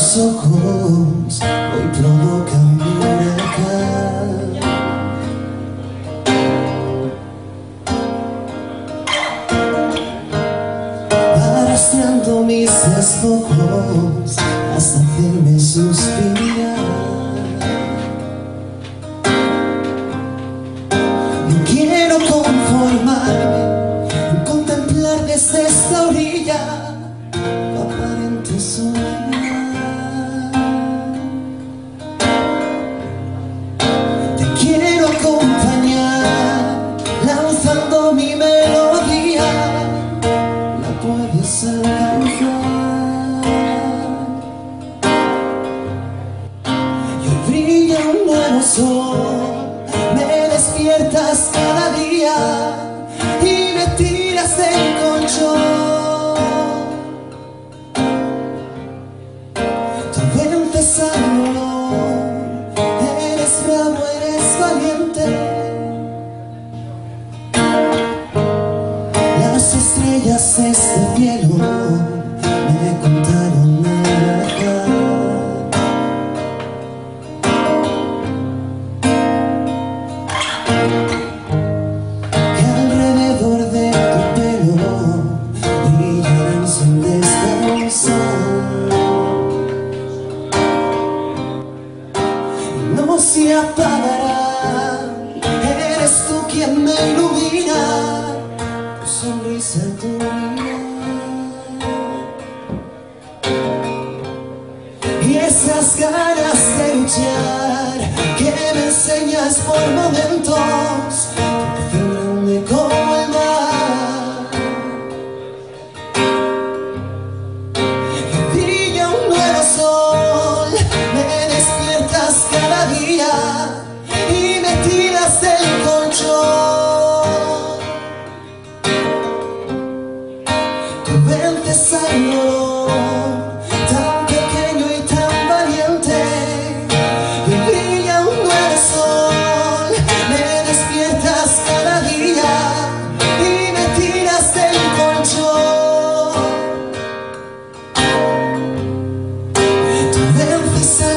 ojos hoy provocan huracán Pareciendo mis despojos hasta hacerme suspirar. No quiero conformarme en contemplar desde esta orilla tu aparente Y brilla un nuevo sol, estrellas este cielo me contaron nada. Que alrededor de tu pelo brillarán sin descansar. no se apagará. Eres tú quien me sonrisa tuya y esas ganas de luchar que me enseñas por momentos. sun.